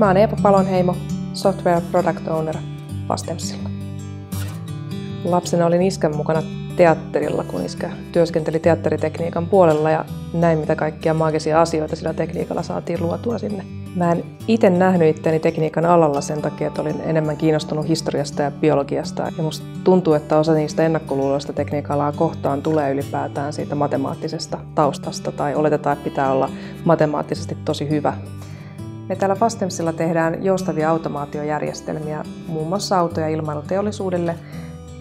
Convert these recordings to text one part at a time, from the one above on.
Mä oon Eeva Palonheimo, Software Product Owner Fastemsilla. Lapsena olin iskän mukana teatterilla, kun iskä työskenteli teatteritekniikan puolella ja näin mitä kaikkia maagisia asioita sillä tekniikalla saatiin luotua sinne. Mä en itse nähnyt itteni tekniikan alalla sen takia, että olin enemmän kiinnostunut historiasta ja biologiasta. Ja musta tuntuu, että osa niistä ennakkoluuloista tekniikalaa kohtaan tulee ylipäätään siitä matemaattisesta taustasta tai oletetaan, että pitää olla matemaattisesti tosi hyvä. Me täällä Fastemsilla tehdään joustavia automaatiojärjestelmiä muun muassa auto- ja ilmailuteollisuudelle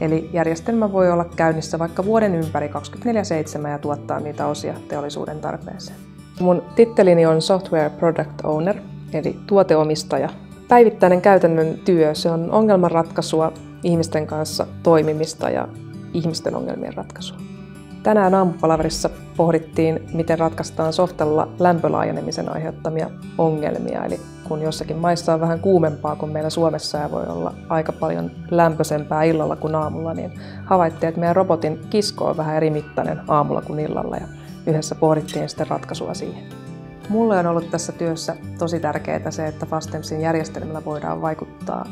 Eli järjestelmä voi olla käynnissä vaikka vuoden ympäri 24-7 ja tuottaa niitä osia teollisuuden tarpeeseen. Mun tittelini on Software Product Owner, eli tuoteomistaja. Päivittäinen käytännön työ, se on ongelmanratkaisua, ihmisten kanssa toimimista ja ihmisten ongelmien ratkaisua. Tänään aamupalaverissa pohdittiin, miten ratkaistaan softalla lämpölaajenemisen aiheuttamia ongelmia. Eli kun jossakin maissa on vähän kuumempaa kuin meillä Suomessa ja voi olla aika paljon lämpöisempää illalla kuin aamulla, niin havaittiin, että meidän robotin kisko on vähän eri mittainen aamulla kuin illalla ja yhdessä pohdittiin sitten ratkaisua siihen. Mulle on ollut tässä työssä tosi tärkeää se, että Fastemsin järjestelmällä voidaan vaikuttaa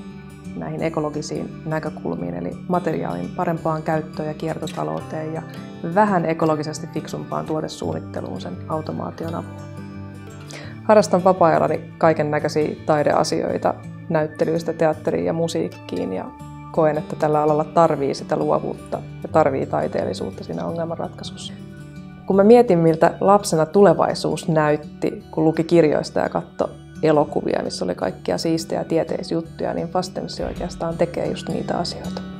näihin ekologisiin näkökulmiin, eli materiaalin parempaan käyttöön ja kiertotalouteen ja vähän ekologisesti fiksumpaan tuotesuunnitteluun sen automaation avulla. Harrastan vapaa-ajallani kaiken näköisiä taideasioita, näyttelyistä teatteriin ja musiikkiin ja koen, että tällä alalla tarvii sitä luovuutta ja tarvii taiteellisuutta siinä ongelmanratkaisussa. Kun mä mietin, miltä lapsena tulevaisuus näytti, kun luki kirjoista ja katsoi elokuvia, missä oli kaikkia siistejä tieteisjuttuja, niin Fastemsi oikeastaan tekee just niitä asioita.